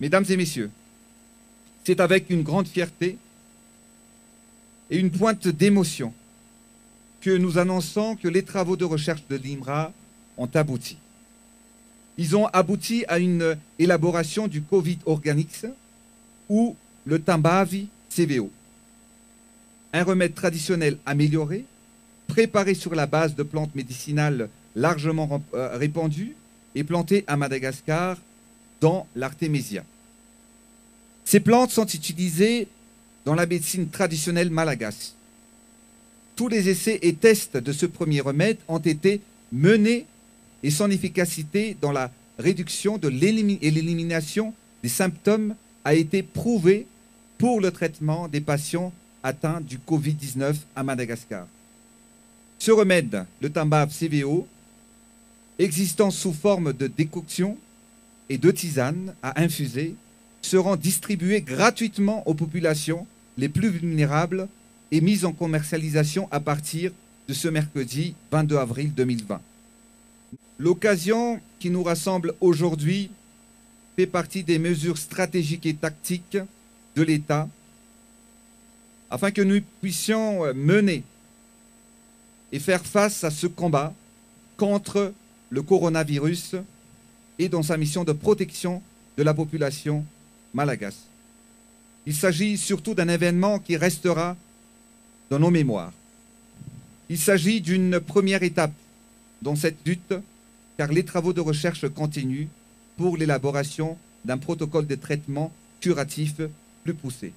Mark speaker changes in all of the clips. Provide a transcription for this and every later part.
Speaker 1: Mesdames et messieurs, c'est avec une grande fierté et une pointe d'émotion que nous annonçons que les travaux de recherche de l'IMRA ont abouti. Ils ont abouti à une élaboration du Covid Organics ou le Tambavi CVO. Un remède traditionnel amélioré, préparé sur la base de plantes médicinales largement euh, répandues et plantées à Madagascar dans l'artémésia. Ces plantes sont utilisées dans la médecine traditionnelle malagasse. Tous les essais et tests de ce premier remède ont été menés et son efficacité dans la réduction et l'élimination des symptômes a été prouvée pour le traitement des patients atteints du Covid-19 à Madagascar. Ce remède, le Tambab CVO, existant sous forme de décoction et de tisane à infuser, seront distribués gratuitement aux populations les plus vulnérables et mis en commercialisation à partir de ce mercredi 22 avril 2020. L'occasion qui nous rassemble aujourd'hui fait partie des mesures stratégiques et tactiques de l'État afin que nous puissions mener et faire face à ce combat contre le coronavirus et dans sa mission de protection de la population malagasy. Il s'agit surtout d'un événement qui restera dans nos mémoires. Il s'agit d'une première étape dans cette lutte, car les travaux de recherche continuent pour l'élaboration d'un protocole de traitement curatif plus poussé.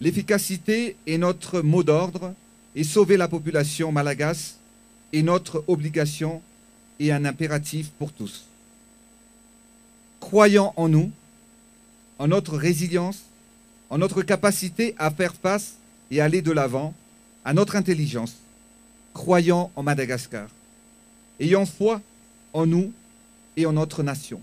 Speaker 1: L'efficacité est notre mot d'ordre et sauver la population malagasse est notre obligation et un impératif pour tous. Croyant en nous, en notre résilience, en notre capacité à faire face et aller de l'avant, à notre intelligence, croyant en Madagascar, ayant foi en nous et en notre nation.